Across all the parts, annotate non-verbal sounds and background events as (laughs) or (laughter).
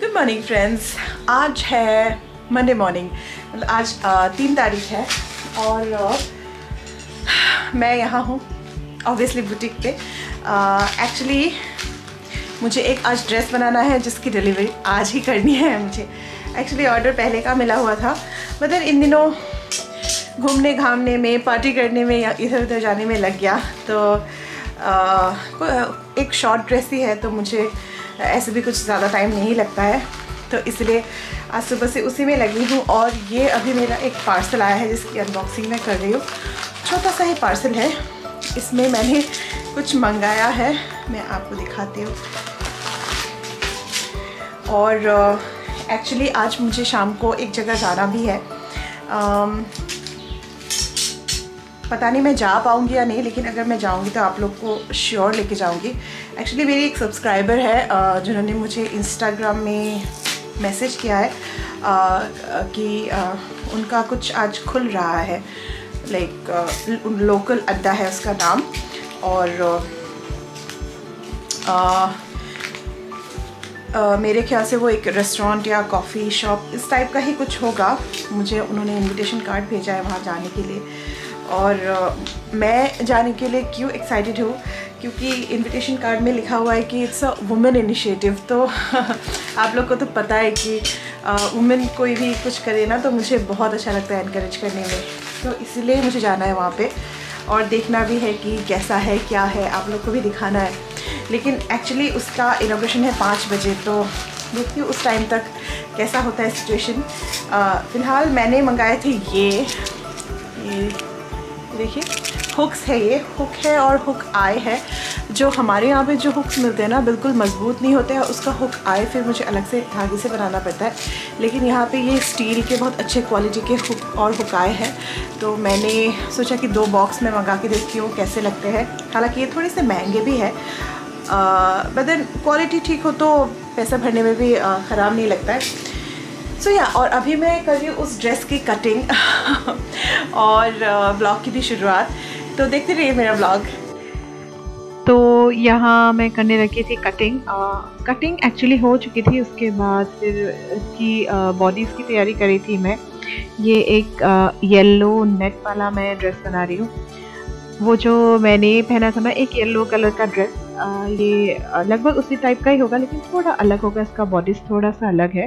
Good morning friends आज है Monday morning मतलब आज तीन तारीख है और मैं यहाँ हूँ ऑब्वियसली बुटीक पे. एक्चुअली मुझे एक आज ड्रेस बनाना है जिसकी डिलीवरी आज ही करनी है मुझे. एक्चुअली ऑर्डर पहले का मिला हुआ था. मतलब इन दिनों घूमने घामने में पार्टी करने में या इधर उधर जाने में लग गया. तो आ, एक शॉर्ट ड्रेस ही है तो मुझे ऐसे भी कुछ ज़्यादा टाइम नहीं लगता है। तो इसलिए आज सुबह से उसी में लगी हूँ और ये अभी मेरा एक पार्सल आया है जिसकी अनबॉक्सिंग मैं कर रही हूँ। छोटा सा ही पार्सल है। इसमें मैंने कुछ मंगाया है। मैं आपको दिखाती हूँ। और एक्चुअली uh, आज मुझे शाम को एक जगह जाना भी है। Um, पता नहीं मैं जा पाऊँगी या नहीं लेकिन अगर मैं जाऊँगी तो आप लोग को श्योर लेके जाऊँगी। एक्चुअली मेरी एक सब्सक्राइबर है जिन्होंने मुझे इंस्टाग्राम में मैसेज किया है कि उनका कुछ आज खुल रहा है लाइक लोकल अड्डा है उसका नाम और आ, आ, मेरे ख्याल से वो एक रेस्टोरेंट या कॉफ़ी शॉप इस टाइप का ही कुछ होगा। मुझे उन्होंने इनविटेशन कार्ड भेजा है वहाँ जाने के लिए। और मैं जाने के लिए क्यों एक्साइटेड हूँ? क्योंकि इनविटेशन कार्ड में लिखा हुआ है कि इट्स अ वुमेन इनिशिएटिव तो (laughs) आप लोग को तो पता है कि वुमेन कोई भी कुछ करे ना तो मुझे बहुत अच्छा लगता है इनक्रेज करने में। तो इसलिए मुझे जाना है वहाँ पे और देखना भी है कि कैसा है, क्या है, आप लोग को भी दिखाना है। लेकिन एक्चुअली उसका इनोग्रेशन है पाँच बजे तो देखती हूँ उस टाइम तक कैसा होता है सिचुएशन फ़िलहाल मैंने मंगाए थे ये ये देखिए हुक्स है ये हुक है और हुक आए है। जो हमारे यहाँ पे जो हुक्स मिलते हैं ना, बिल्कुल मज़बूत नहीं होते हैं, उसका हुक आए फिर मुझे अलग से धागे से बनाना पड़ता है। लेकिन यहाँ पे ये स्टील के बहुत अच्छे क्वालिटी के हुक और हुक आए हैं। तो मैंने सोचा कि दो बॉक्स में मंगा के देखती हूँ, कैसे लगते हैं। हालाँकि ये थोड़े से महँगे भी है। बट देन क्वालिटी ठीक हो तो पैसा भरने में भी ख़राब नहीं लगता है। सो या और अभी मैं कर रही हूँ उस ड्रेस की कटिंग (laughs) और ब्लॉग की भी शुरुआत। तो देखते रहिए मेरा ब्लॉग तो यहाँ मैं करने रखी थी कटिंग कटिंग एक्चुअली हो चुकी थी उसके बाद फिर इसकी बॉडीज़ की तैयारी करी थी मैं। ये एक आ, येलो नेट वाला मैं ड्रेस बना रही हूँ। वो जो मैंने पहना था ना एक येलो कलर का ड्रेस ये लगभग उसी टाइप का ही होगा लेकिन थोड़ा अलग होगा इसका बॉडीज़ थोड़ा सा अलग है।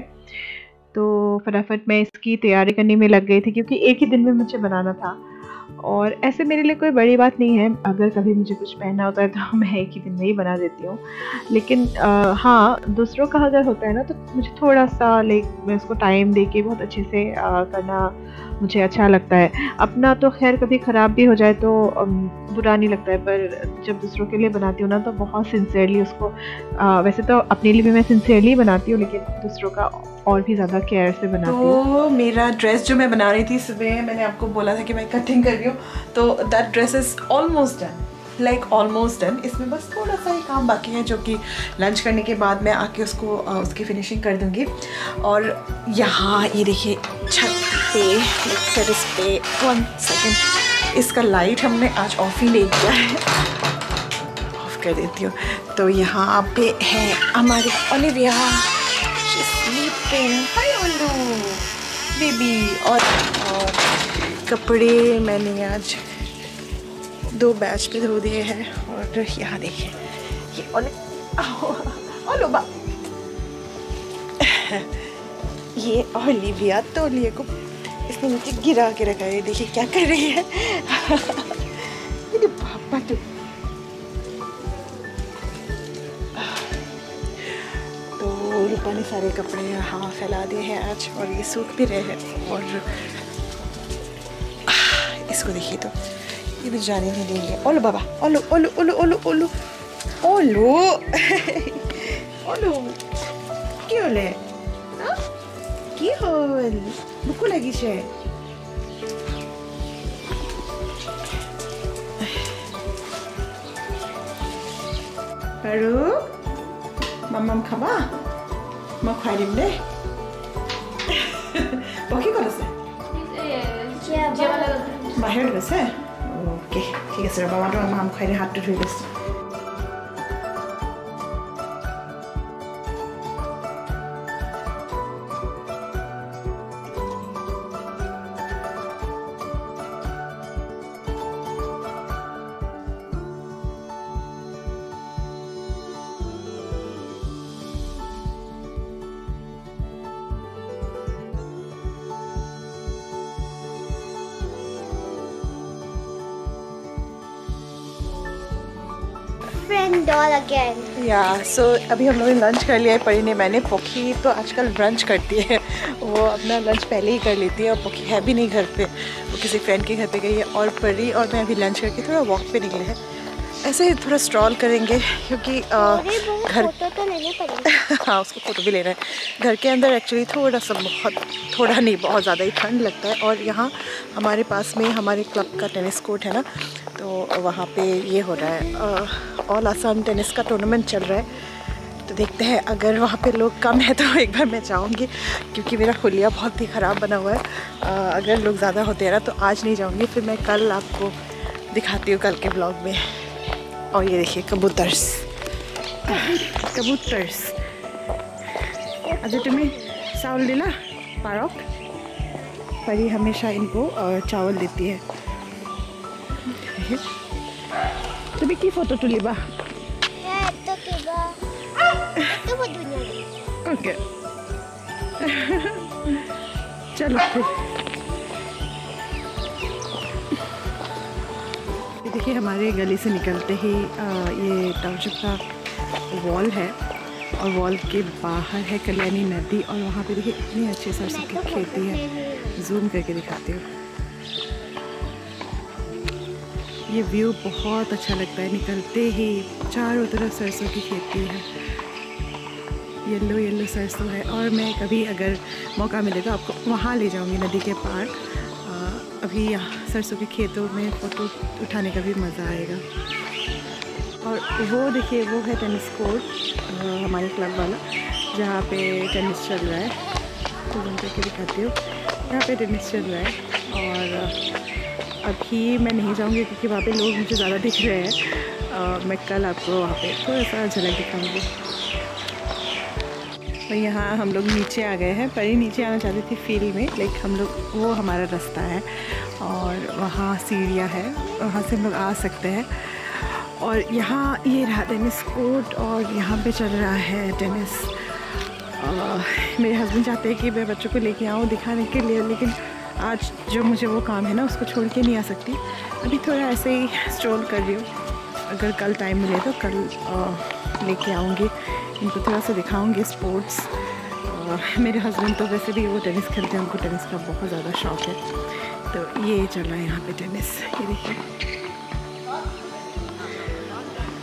तो फटाफट मैं इसकी तैयारी करने में लग गई थी क्योंकि एक ही दिन में मुझे बनाना था। और ऐसे मेरे लिए कोई बड़ी बात नहीं है। अगर कभी मुझे कुछ पहनना होता है तो (laughs) मैं एक ही दिन में ही बना देती हूँ। लेकिन आ, हाँ दूसरों का अगर होता है ना तो मुझे थोड़ा सा लाइक मैं उसको टाइम दे के बहुत अच्छे से आ, करना मुझे अच्छा लगता है। अपना तो खैर कभी ख़राब भी हो जाए तो बुरा नहीं लगता है पर जब दूसरों के लिए बनाती हूँ ना तो बहुत सिंसियरली उसको आ, वैसे तो अपने लिए भी मैं सिंसियरली बनाती हूँ लेकिन दूसरों का और भी ज़्यादा केयर से बनाती तो मेरा ड्रेस जो मैं बना रही थी सुबह मैंने आपको बोला था कि मैं कटिंग कर रही हूँ तो that dress is almost done like almost done इसमें बस थोड़ा सा ही काम बाकी है जो कि लंच करने के बाद मैं आके उसको उसकी फिनिशिंग कर दूँगी। और यहाँ ये देखिए छत। पे टेरिस पे। वन सेकेंड इसका लाइट हमने आज ऑफ़ ही ले किया है। ऑफ़ कर देती हूँ। तो यहाँ पे है हमारी ओलिविया बेबी और कपड़े मैंने आज दो बैच पे धो दिए हैं। और यहाँ देखिए ये ओले बा (laughs) ये ओलिविया तो लिए को इसने मुझे गिरा के रखा है। देखिए क्या कर रही है। पापा तो-, तो रूपा ने सारे कपड़े यहाँ फैला दिए हैं आज और ये सूख भी रहे हैं और इसको देखिए तो ये भी जाने नहीं देंगे। ओलो बाबा ओलो ओलो ओलो ओलो ओलो। ओलो। ओलो, क्यों ले? কি হল বুকু লাগিছে আৰু মামাম খাবা মই খুৱাই দিম দেই পক্ষী ক'ত আছে বাহিৰত গৈছে অ'কে ঠিক আছে ৰ'বা তোমাক মাম খুৱাই দি হাতটো ধুই লৈছোঁ friend doll again. या सो अभी हम लोगों ने लंच कर लिया है परी ने मैंने, पोखी तो आजकल ब्रंच करती है। वो अपना लंच पहले ही कर लेती है और पोखी है भी नहीं घर पे। वो किसी फ्रेंड के घर पे गई है और परी और मैं अभी लंच करके थोड़ा वॉक पे निकले हैं। ऐसे ही थोड़ा स्ट्रॉल करेंगे क्योंकि आ, घर तो लेने (laughs) हाँ उसको फ़ोटो भी ले रहे हैं। घर के अंदर एक्चुअली थोड़ा सा बहुत थोड़ा नहीं बहुत ज़्यादा ही ठंड लगता है। और यहाँ हमारे पास में हमारे क्लब का टेनिस कोर्ट है ना तो वहाँ पे ये हो रहा है ऑल आसाम टेनिस का टूर्नामेंट चल रहा है। तो देखते हैं अगर वहाँ पे लोग कम है तो एक बार मैं जाऊँगी क्योंकि मेरा खुलिया बहुत ही ख़राब बना हुआ है। अ, अगर लोग ज़्यादा होते हैं ना तो आज नहीं जाऊँगी फिर मैं कल आपको दिखाती हूँ कल के ब्लॉग में। और ये देखिए कबूतर्स कबूतर्स अच्छा तुम्हें चावल दिला पारक परी हमेशा इनको चावल देती है तुम्हें की फ़ोटो तुलिबा. ओके चलो फिर देखिए हमारे गली से निकलते ही अ, ये टाउनशिप का वॉल है और वॉल के बाहर है कल्याणी नदी और वहाँ पे देखिए इतनी अच्छी सरसों की खेती है। जूम करके दिखाती हूँ। ये व्यू बहुत अच्छा लगता है। निकलते ही चारों तरफ़ सरसों की खेती है। येलो येलो सरसों है और मैं कभी अगर मौका मिले तो आपको वहाँ ले जाऊँगी नदी के पार। अभी सरसों के खेतों में फ़ोटो उठाने का भी मज़ा आएगा। और वो देखिए, वो है टेनिस कोर्ट हमारे क्लब वाला, जहाँ पे टेनिस चल रहा है। तो घूम करके दिखाती हूँ। यहाँ पे टेनिस चल रहा है और अभी मैं नहीं जाऊँगी क्योंकि वहाँ पे लोग मुझे ज़्यादा दिख रहे हैं। मैं कल आपको वहाँ पे थोड़ा सा झलक दिखाऊँगी तो यहाँ हम लोग नीचे आ गए हैं। परी नीचे आना चाहती थी फ़ील्ड में, लाइक हम लोग, वो हमारा रास्ता है और वहाँ सीढ़ियाँ है, वहाँ से हम लोग आ सकते हैं। और यहाँ ये रहा टेनिस कोर्ट और यहाँ पे चल रहा है टेनिस। मेरे हस्बैंड चाहते हैं कि मैं बच्चों को लेके आऊँ दिखाने के लिए, लेकिन आज जो मुझे वो काम है ना, उसको छोड़ के नहीं आ सकती। अभी थोड़ा ऐसे ही स्ट्रोल कर रही हूँ। अगर कल टाइम मिले तो कल लेके आऊँगी। इनको थोड़ा सा दिखाऊँगी स्पोर्ट्स मेरे हस्बैंड तो वैसे भी वो टेनिस खेलते हैं, उनको टेनिस का बहुत ज़्यादा शौक है। तो ये चल रहा है यहाँ पे टेनिस ये देखिए।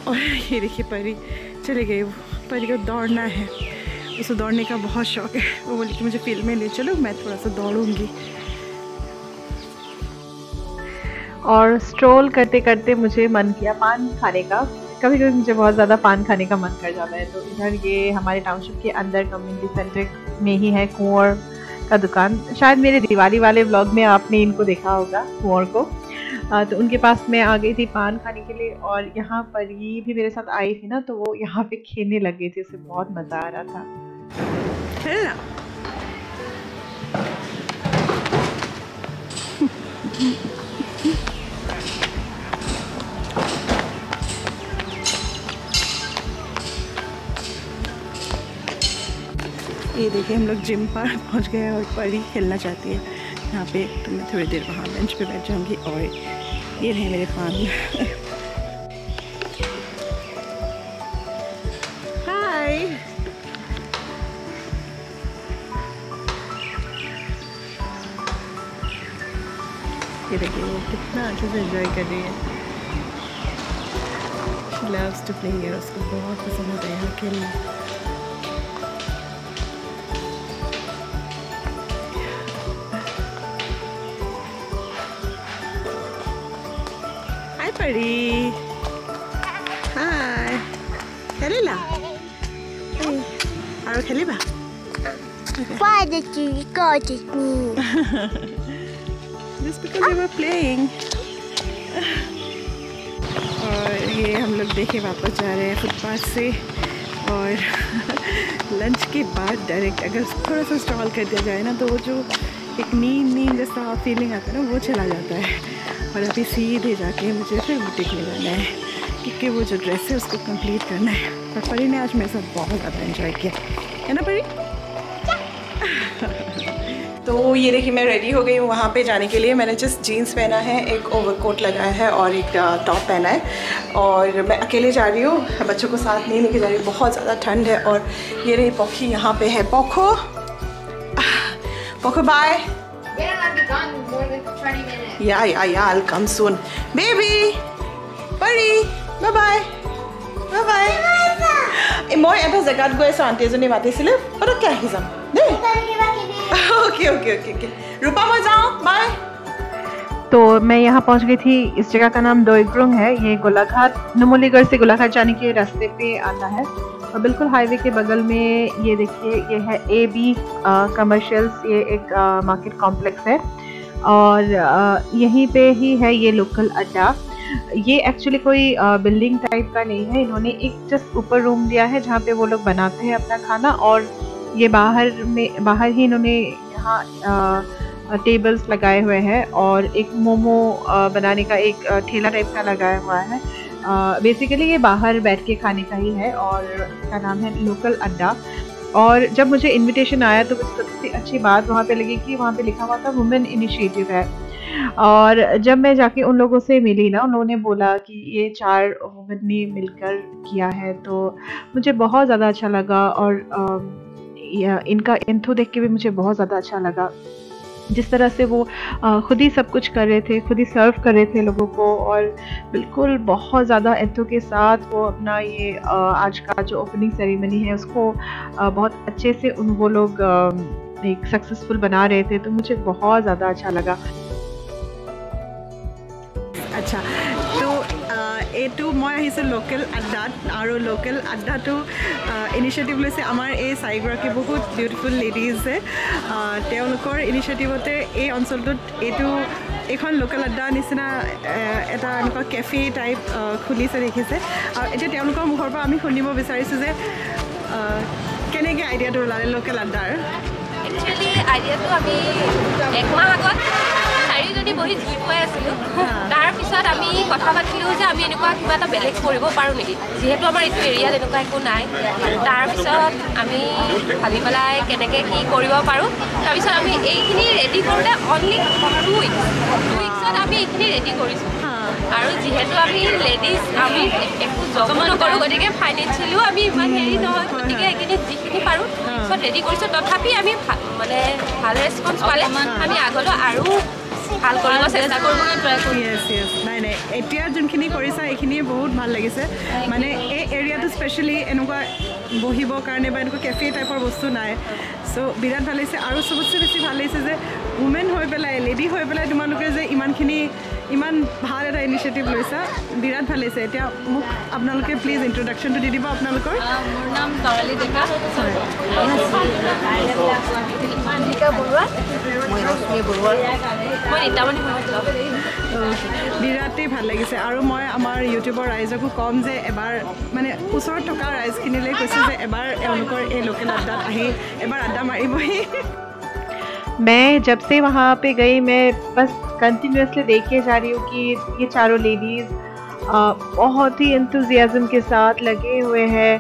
और ये देखिए परी। चले गए परी को दौड़ना है। उसे दौड़ने का बहुत शौक है। वो बोली कि मुझे फ़ील्ड में ले चलो, मैं थोड़ा सा दौड़ूँगी। और स्ट्रोल करते करते मुझे मन किया पान खाने का। कभी कभी मुझे बहुत ज़्यादा पान खाने का मन कर जाता है तो इधर ये हमारे टाउनशिप के अंदर कम्युनिटी सेंटर में ही है कुंवर का दुकान। शायद मेरे दिवाली वाले ब्लॉग में आपने इनको देखा होगा कुंवर को। आ, तो उनके पास मैं आ गई थी पान खाने के लिए और यहाँ पर ये भी मेरे साथ आई थी ना तो वो यहाँ पे खेलने लग गई थी उसे बहुत मज़ा आ रहा था। खेलना ये देखिए, हम लोग जिम पर पहुँच गए और परी खेलना चाहती है। यहाँ पे तो मैं थोड़ी देर वहाँ बेंच पे बैठ जाऊँगी और ये रहे मेरे पान हाय ये देखिए, वो कितना अच्छे से एंजॉय कर रही है। लव्स टू प्ले उसको बहुत पसंद होता है यहाँ खेलना। party. Hi Helila. Hey. Are you और ये हम लोग देखे वापस जा रहे हैं फुटपाथ से और (laughs) लंच के बाद डायरेक्ट अगर थोड़ा सा स्टॉल कर दिया जाए ना तो वो जो एक नींद नींद जैसा फीलिंग आता है ना वो चला जाता है और अभी सीधे जाके मुझे फिर बुटीक में जाना है, क्योंकि वो जो ड्रेस है उसको कंप्लीट करना है। और परी ने आज मेरे साथ बहुत ज़्यादा इन्जॉय किया। है ना परी? (laughs) तो ये देखिए, मैं रेडी हो गई हूँ वहाँ पे जाने के लिए। मैंने जस्ट जीन्स पहना है, एक ओवरकोट लगाया है और एक टॉप पहना है। और मैं अकेले जा रही हूँ, बच्चों को साथ नहीं लेके जा रही बहुत ज़्यादा ठंड है और ये रही पौखी, यहाँ पे है पोखो। पोखो bye Better not be gone more than 20 minutes. या या या I'll come soon baby buddy bye bye bye bye এই মই এটা জেগাত গৈ আছোঁ আণ্টি এজনী মাতিছিলে পটককৈ আহি যাম দেই okay okay okay okay Rupa मैं जाऊँ बाय तो मैं यहाँ पहुँच गई थी इस जगह का नाम दोईग्रुंग है ये गोलाघाट नुमलीगढ़ से गोलाघाट जाने के रास्ते पे आता है और बिल्कुल हाईवे के बगल में ये देखिए ये है ए बी कमर्शियल्स ये एक मार्केट कॉम्प्लेक्स है। और आ, यहीं पे ही है ये लोकल अड्डा। ये एक्चुअली कोई बिल्डिंग टाइप का नहीं है। इन्होंने एक जस्ट ऊपर रूम दिया है जहाँ पे वो लोग बनाते हैं अपना खाना और ये बाहर में बाहर ही इन्होंने यहाँ टेबल्स लगाए हुए हैं और एक मोमो बनाने का एक ठेला टाइप का लगाया हुआ है। बेसिकली ये बाहर बैठ के खाने का ही है और इसका नाम है लोकल अड्डा। और जब मुझे इनविटेशन आया तो मुझे सबसे अच्छी बात वहाँ पे लगी कि वहाँ पे लिखा हुआ था वुमेन इनिशिएटिव है। और जब मैं जाके उन लोगों से मिली ना उन्होंने बोला कि ये चार वुमेन ने मिलकर किया है तो मुझे बहुत ज़्यादा अच्छा लगा और इनका इंथो देख के भी मुझे बहुत ज़्यादा अच्छा लगा। जिस तरह से वो खुद ही सब कुछ कर रहे थे खुद ही सर्व कर रहे थे लोगों को और बिल्कुल बहुत ज़्यादा एंथो के साथ वो अपना ये आज का जो ओपनिंग सेरेमनी है उसको बहुत अच्छे से उन वो लोग एक सक्सेसफुल बना रहे थे तो मुझे बहुत ज़्यादा अच्छा लगा আচ্ছা তো এইটো মই আহিছোঁ লোকেল আড্ডাত আৰু লোকেল আড্ডাটো ইনিচিয়েটিভ লৈছে আমাৰ এই চাৰিগৰাকী বহুত বিউটিফুল লেডিজে তেওঁলোকৰ ইনিচিয়েটিভতে এই অঞ্চলটোত এইটো এইখন লোকেল আড্ডা নিচিনা এটা এনেকুৱা কেফে টাইপ খুলিছে দেখিছে। আৰু এতিয়া তেওঁলোকৰ মুখৰ পৰা আমি শুনিব বিচাৰিছোঁ যে কেনেকৈ আইডিয়াটো ওলালে লোকেল আড্ডাৰ? একচুৱেলি আইডিয়াটো আমি একমাহ আগত চাৰিজনী বহি জুই ফুৱাই আছিলোঁ তাৰপিছত আমি কথা পাতিলোঁ যে আমি এনেকুৱা কিবা এটা বেলেগ কৰিব পাৰোঁ নেকি। যিহেতু আমাৰ এইটো এৰিয়াত এনেকুৱা একো নাই। তাৰপিছত আমি ভাবি পেলাই কেনেকৈ কি কৰিব পাৰোঁ। তাৰপিছত আমি এইখিনি ৰেডি কৰোঁতে অনলি টু উইকছ টু উইকছত আমি এইখিনি ৰেডি কৰিছোঁ। আৰু যিহেতু আমি লেডিজ আমি একো জব নকৰোঁ গতিকে ফাইনেন্সিয়েলিও আমি ইমান হেৰি নহয় গতিকে এইখিনি যিখিনি পাৰোঁ চব ৰেডি কৰিছোঁ। তথাপি আমি মানে ভাল ৰেচপঞ্চ পালে আমি আগলৈ আৰু ভাল কৰিব চেষ্টা য়েছ নাই নাই এতিয়া যোনখিনি কৰিছা এইখিনিয়ে বহুত ভাল লাগিছে। মানে এই এৰিয়াটো স্পেচিয়েলি এনেকুৱা বহিবৰ কাৰণে বা এনেকুৱা কেফে টাইপৰ বস্তু নাই। চ' বিৰাট ভাল লাগিছে। আৰু চবতছে বেছি ভাল লাগিছে যে উমেন হৈ পেলাই লেডি হৈ পেলাই তোমালোকে যে ইমানখিনি ইমান ভাল এটা ইনিচিয়েটিভ লৈছা। বিৰাট ভাল লাগিছে। এতিয়া মোক আপোনালোকে প্লিজ ইণ্ট্ৰডাকশ্যনটো দি দিব আপোনালোকৰ। মোৰ নাম তৰালী ডেকা। মই বিৰাটেই ভাল লাগিছে। আৰু মই আমাৰ ইউটিউবৰ ৰাইজকো ক'ম যে এবাৰ মানে ওচৰত থকা ৰাইজখিনিলৈ কৈছোঁ যে এবাৰ এওঁলোকৰ এই লোকেল আড্ডাত আহি এবাৰ আড্ডা মাৰিবহি। मैं जब से वहाँ पे गई, मैं बस कंटिन्यूसली देखे जा रही हूँ कि ये चारों लेडीज़ बहुत ही इंतज़ियाज़म के साथ लगे हुए हैं।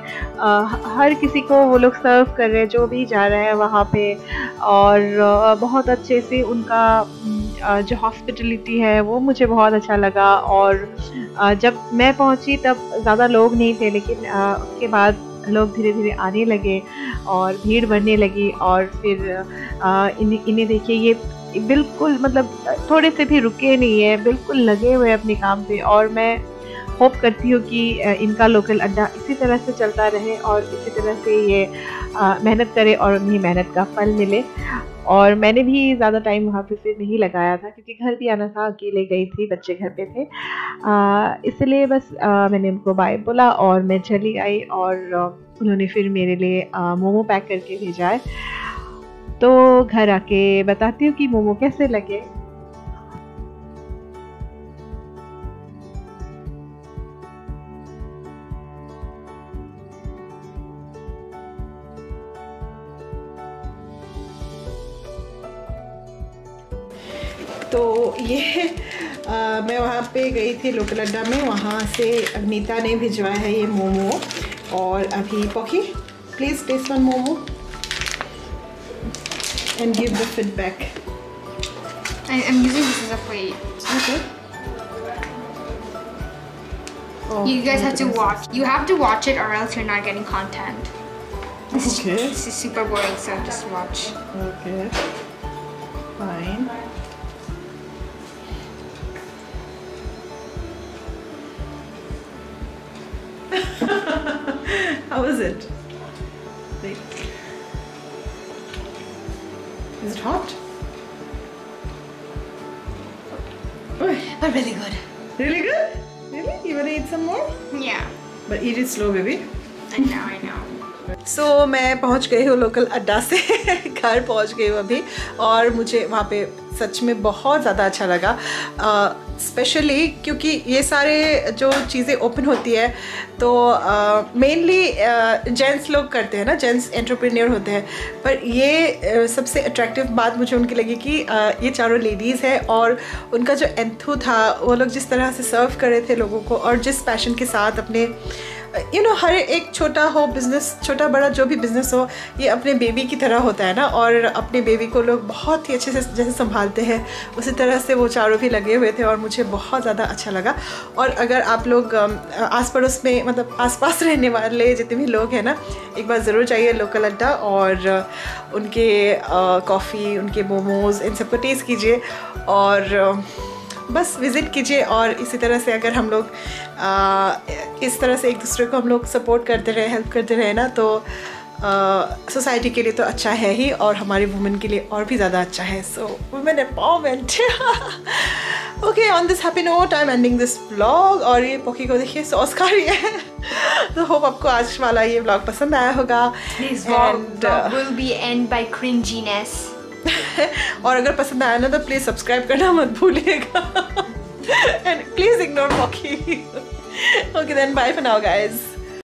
हर किसी को वो लोग सर्व कर रहे हैं, जो भी जा रहे हैं वहाँ पे। और बहुत अच्छे से उनका जो हॉस्पिटलिटी है, वो मुझे बहुत अच्छा लगा। और जब मैं पहुँची, तब ज़्यादा लोग नहीं थे, लेकिन उसके बाद लोग धीरे धीरे आने लगे। और भीड़ बढ़ने लगी और फिर इन्हें इन्हें देखिए ये बिल्कुल मतलब थोड़े से भी रुके नहीं है बिल्कुल लगे हुए अपने काम पे और मैं होप करती हूँ कि इनका लोकल अड्डा इसी तरह से चलता रहे और इसी तरह से ये मेहनत करे और उन्हें मेहनत का फल मिले। और मैंने भी ज़्यादा टाइम वहाँ पे फिर नहीं लगाया था क्योंकि घर भी आना था अकेले गई थी बच्चे घर पे थे। इसलिए बस आ, मैंने उनको बाय बोला और मैं चली आई और उन्होंने फिर मेरे लिए मोमो पैक करके भेजा है। तो घर आके बताती हूँ कि मोमो कैसे लगे। तो ये आ, मैं वहाँ पे गई थी लोकल अड्डा में। वहाँ से अग्निता ने भिजवाया है ये मोमो। और अभी पॉकी please test one momo and give the feedback. I, I'm using this as a plate. Okay. Oh, You guys my have to goodness. watch. You have to watch it or else you're not getting content. This is Okay. this is super boring, so just watch. Okay. Fine. How is it? Wait. Is it hot? Oh, But really good. really good? Really? You wanna eat some more? Yeah. But eat it slow, baby. I know, I know. So so, मैं पहुँच गई हूँ local अड्डा से घर पहुँच गई हूँ अभी और मुझे वहाँ पे सच में बहुत ज़्यादा अच्छा लगा। स्पेशली uh, क्योंकि ये सारे जो चीज़ें ओपन होती है तो मेनली uh, जेंट्स uh, लोग करते हैं ना जेंट्स एंटरप्रेन्योर होते हैं। पर ये uh, सबसे अट्रैक्टिव बात मुझे उनकी लगी कि uh, ये चारों लेडीज़ हैं और उनका जो एंथू था वो लोग जिस तरह से सर्व कर रहे थे लोगों को और जिस पैशन के साथ अपने यू नो हर एक छोटा हो बिज़नेस छोटा बड़ा जो भी बिज़नेस हो, ये अपने बेबी की तरह होता है ना, और अपने बेबी को लोग बहुत ही अच्छे से जैसे संभालते हैं, उसी तरह से वो चारों भी लगे हुए थे और मुझे बहुत ज़्यादा अच्छा लगा। और अगर आप लोग आस पड़ोस में मतलब आसपास रहने वाले जितने भी लोग हैं ना, एक बार ज़रूर जाइए लोकल अड्डा और, उनके कॉफ़ी उनके मोमोज़ इन सबको टेस्ट कीजिए और बस विज़िट कीजिए और इसी तरह से अगर हम लोग आ, इस तरह से एक दूसरे को हम लोग सपोर्ट करते रहे हेल्प करते रहे ना तो सोसाइटी के लिए तो अच्छा है ही और हमारे वुमेन के लिए और भी ज़्यादा अच्छा है। So women empowerment okay on this happy note I am ending this blog और ये पोकी को देखिए सॉस खा रही है। (laughs) तो होप आपको आज वाला ये ब्लॉग पसंद आया होगा। This vlog, And, uh, vlog will (laughs) और अगर पसंद आया ना तो प्लीज़ सब्सक्राइब करना मत भूलिएगा। And please ignore walkie okay then bye for now guys